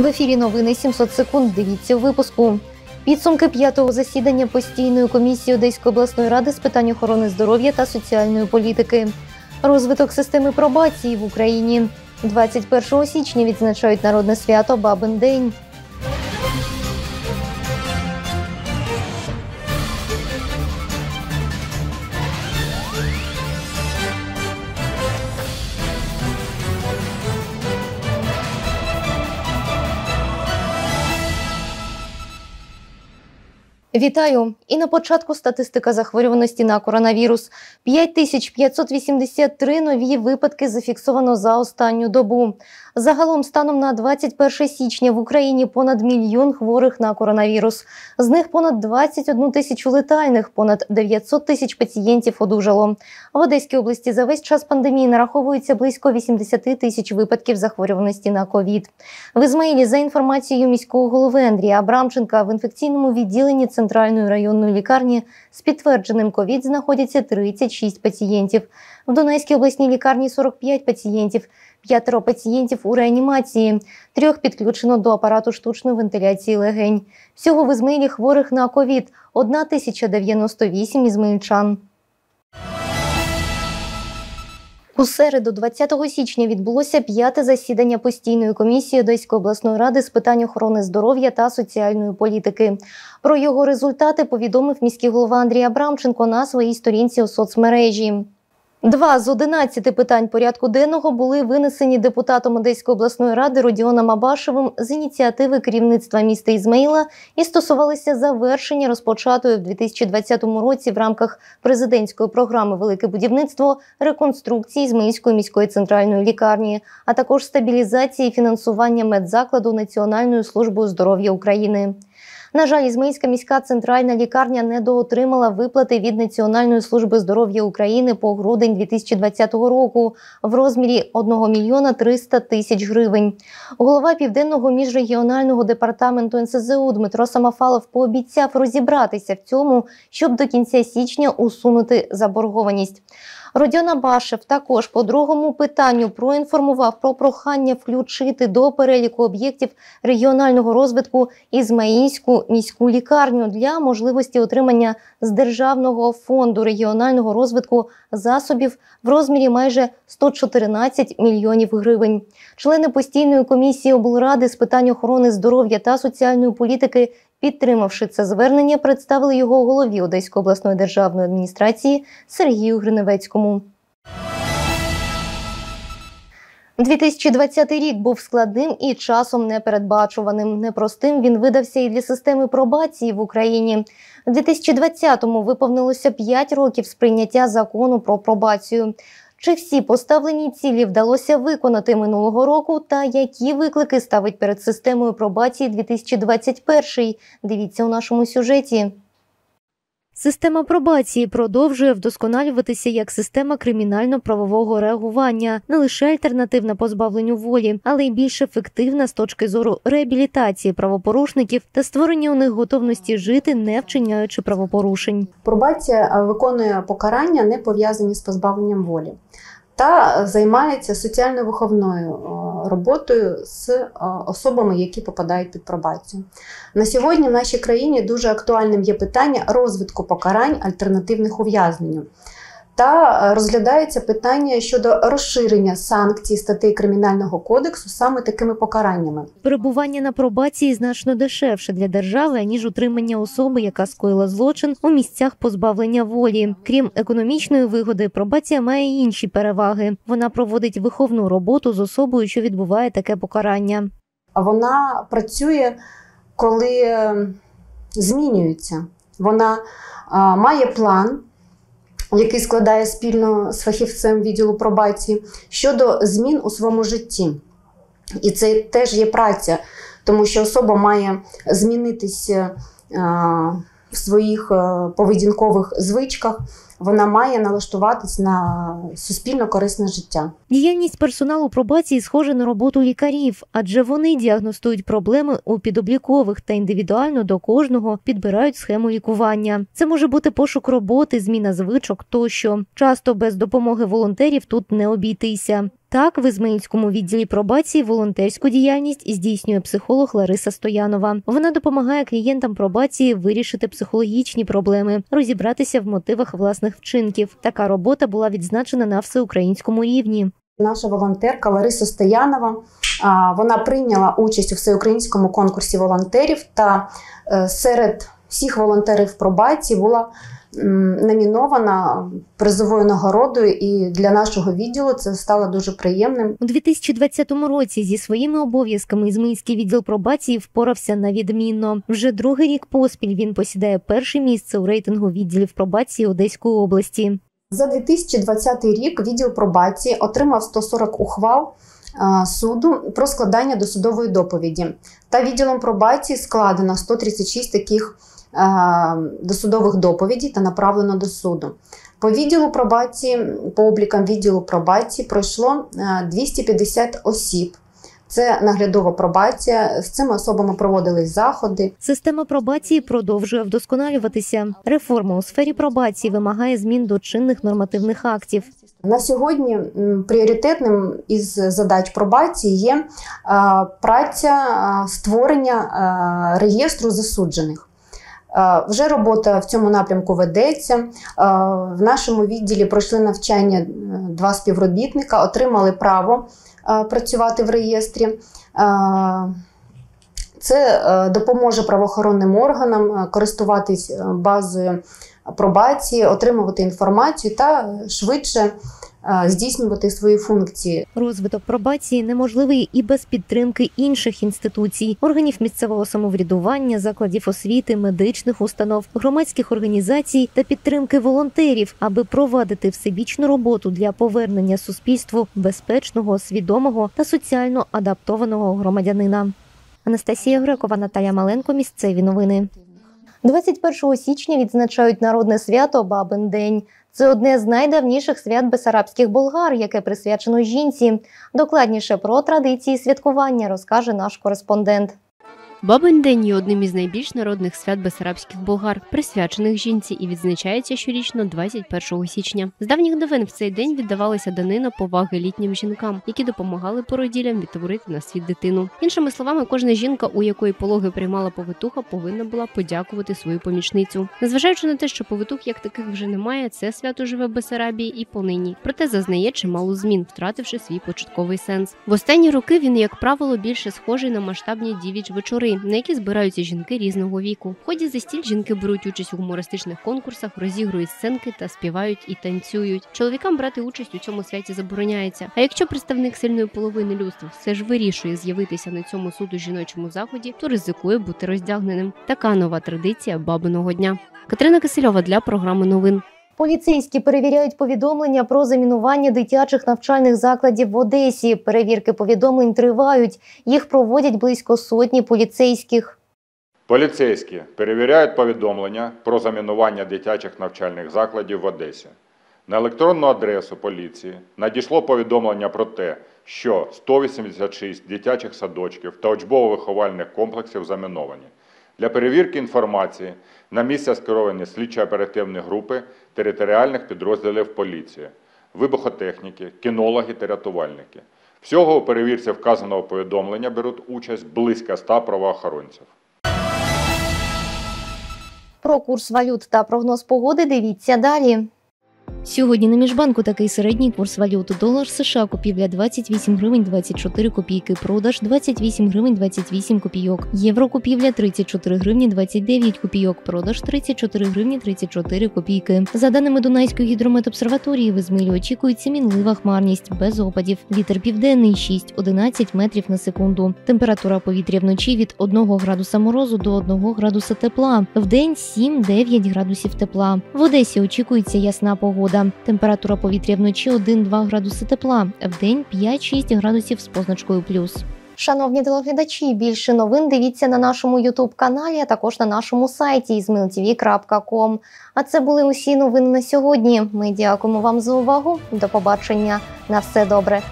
В ефірі новини 700 секунд. Дивіться у випуску. Підсумки п'ятого засідання постійної комісії Одеської обласної ради з питань охорони здоров'я та соціальної політики. Розвиток системи пробації в Україні 21 січня відзначають народне свято Бабин День. Вітаю! І на початку статистика захворюваності на коронавірус: 5583 нові випадки зафіксовано за останню добу. Загалом, станом на 21 січня в Україні понад мільйон хворих на коронавірус. З них понад 21 тисячу летальних, понад 900 тисяч пацієнтів одужало. В Одеській області за весь час пандемії нараховується близько 80 тисяч випадків захворюваності на ковід. В Ізмаїлі, за інформацією міського голови Андрія Абрамченка, в інфекційному відділенні центральної районної лікарні з підтвердженим ковід знаходяться 36 пацієнтів. В Донецькій обласній лікарні 45 пацієнтів п'ятеро пацієнтів у реанімації, трьох підключено до апарату штучної вентиляції легень. Всього в Ізмаїлі хворих на ковід 1098 ізмаїльчан. У середу, 20 січня, відбулося п'яте засідання постійної комісії Одеської обласної ради з питань охорони здоров'я та соціальної політики. Про його результати повідомив міський голова Андрій Абрамченко на своїй сторінці у соцмережі. Два з одинадцяти питань порядку денного були винесені депутатом Одеської обласної ради Родіоном Абашевим з ініціативи керівництва міста Ізмаїла і стосувалися завершення розпочатої в 2020 році в рамках президентської програми Велике будівництво реконструкції Ізмаїльської міської центральної лікарні, а також стабілізації фінансування медзакладу Національною службою здоров'я України. На жаль, Ізмаїльська міська центральна лікарня не доотримала виплати від Національної служби здоров'я України по грудень 2020 року в розмірі 1 мільйона 300 тисяч гривень. Голова південного міжрегіонального департаменту НСЗУ Дмитро Самофалов пообіцяв розібратися в цьому, щоб до кінця січня усунути заборгованість. Родіона Башев також по другому питанню проінформував про прохання включити до переліку об'єктів регіонального розвитку Ізмаїльську міську лікарню для можливості отримання з державного фонду регіонального розвитку засобів в розмірі майже 114 мільйонів гривень. Члени постійної комісії облради з питань охорони здоров'я та соціальної політики Підтримавши це звернення, представили його голові Одеської обласної державної адміністрації Сергію Гриневецькому. 2020 рік був складним і часом непередбачуваним. Непростим він видався і для системи пробації в Україні. У 2020-му виповнилося 5 років з прийняття закону про пробацію. Чи всі поставлені цілі вдалося виконати минулого року, та які виклики ставить перед системою пробації 2021? Дивіться у нашому сюжеті. Система пробації продовжує вдосконалюватися як система кримінально-правового реагування, не лише альтернативна позбавленню волі, але й більш ефективна з точки зору реабілітації правопорушників та створення у них готовності жити, не вчиняючи правопорушень. Пробація виконує покарання, не пов'язані з позбавленням волі та займається соціально-виховною роботою з особами, які попадають під пробацію. На сьогодні в нашій країні дуже актуальним є питання розвитку покарань альтернативних ув'язненню та е, розглядається питання щодо розширення санкцій статей кримінального кодексу саме такими покараннями. Перебування на пробації значно дешевше для держави ніж утримання особи, яка скоїла злочин у місцях позбавлення волі. Крім економічної вигоди, пробація має інші переваги. Вона проводить виховну роботу з особою, що відбуває таке покарання. Вона працює, коли е, змінюється. Вона а, має план який складає спільно з фахівцем відділу пробації, щодо змін у своєму житті. І це теж є праця, тому що особа має змінитися в своїх е, поведінкових звичках вона має налаштуватись на суспільно корисне життя. Діяльність персоналу пробації схожа на роботу лікарів, адже вони діагностують проблеми у підоблікових та індивідуально до кожного підбирають схему лікування. Це може бути пошук роботи, зміна звичок тощо. Часто без допомоги волонтерів тут не обійтися. Так, в Ізмаїльському відділі пробації волонтерську діяльність здійснює психолог Лариса Стоянова. Вона допомагає клієнтам пробації вирішити психологічні проблеми, розібратися в мотивах власних вчинків. Така робота була відзначена на всеукраїнському рівні. Наша волонтерка Лариса Стоянова. Вона прийняла участь у всеукраїнському конкурсі волонтерів та е, серед всіх волонтерів пробації була номінована призовою нагородою, і для нашого відділу це стало дуже приємним. У 2020 році зі своїми обов'язками Ізмаїльський відділ пробації впорався на відмінно. Вже другий рік поспіль він посідає перше місце у рейтингу відділів пробації Одеської області. За 2020 рік відділ пробації отримав 140 ухвал е, суду про складання досудової доповіді. Та відділом пробації складено 136 таких досудових доповідей та направлено до суду. По відділу пробації, по облікам відділу пробації пройшло е, 250 осіб. Це наглядова пробація. З цими особами проводились заходи. Система пробації продовжує вдосконалюватися. Реформа у сфері пробації вимагає змін до чинних нормативних актів. На сьогодні пріоритетним із задач пробації є е, праця е, створення е, реєстру засуджених. Е, Вже робота в цьому напрямку ведеться. Е, В нашому відділі пройшли навчання е, два співробітника, отримали право працювати в реєстрі. Це допоможе правоохоронним органам користуватись базою пробації, отримувати інформацію та швидше здійснювати свої функції. Розвиток пробації неможливий і без підтримки інших інституцій, органів місцевого самоврядування, закладів освіти, медичних установ, громадських організацій та підтримки волонтерів, аби провадити всебічну роботу для повернення суспільству безпечного, свідомого та соціально адаптованого громадянина. Анастасія Грекова, Наталя Маленко. Місцеві новини. 21 січня відзначають народне свято Бабин День. Це одне з найдавніших свят бесарабських болгар, яке присвячено жінці. Докладніше про традиції святкування розкаже наш кореспондент. Бабин день є одним із найбільш народних свят бесарабських болгар, присвячених жінці, і відзначається щорічно 21 січня. З давніх давин в цей день віддавалася данина поваги літнім жінкам, які допомагали породілям відтворити на світ дитину. Іншими словами, кожна жінка, у якої пологи приймала повитуха, повинна була подякувати свою помічницю. Незважаючи на те, що повитух як таких вже немає, це свято живе в Бесарабії і понині. Проте зазнає чимало змін, втративши свій початковий сенс. В останні роки він, як правило, більше схожий на масштабні дівіч вечори, на які збираються жінки різного віку. В ході застіль жінки беруть участь у гумористичних конкурсах, розігрують сценки та співають і танцюють. Чоловікам брати участь у цьому святі забороняється. А якщо представник сильної половини людства все ж вирішує з'явитися на цьому суду жіночому заході, то ризикує бути роздягненим. Така нова традиція бабиного дня. Катерина Кисельова для програми новин. Поліцейські перевіряють повідомлення про замінування дитячих навчальних закладів в Одесі. Перевірки повідомлень тривають. Їх проводять близько сотні поліцейських. Поліцейські перевіряють повідомлення про замінування дитячих навчальних закладів в Одесі. На електронну адресу поліції надійшло повідомлення про те, що 186 дитячих садочків та учбово-виховальних комплексів заміновані. Для перевірки інформації на місце скеровані слідчо-оперативні групи територіальних підрозділів поліції, вибухотехніки, кінологи та рятувальники. Всього у перевірці вказаного повідомлення беруть участь близько 100 правоохоронців. Про курс валют та прогноз погоди дивіться далі. Сьогодні на міжбанку такий середній курс валют. Долар США купівля 28 гривень 24 копійки, продаж 28 гривень 28 копійок. Євро купівля 34 гривні 29 копійок, продаж 34 гривні 34 копійки. За даними Дунайської гідрометобсерваторії, в Ізмилі очікується мінлива хмарність без опадів. Вітер південний 6-11 метрів на секунду. Температура повітря вночі від 1 градуса морозу до 1 градуса тепла. Вдень 7-9 градусів тепла. В Одесі очікується ясна погода. Температура повітря вночі 1-2 градуси тепла, вдень 5-6 градусів з позначкою плюс. Шановні телеглядачі, більше новин дивіться на нашому Ютуб каналі, а також на нашому сайті izmailtv.com. А це були усі новини на сьогодні. Ми дякуємо вам за увагу. До побачення. На все добре.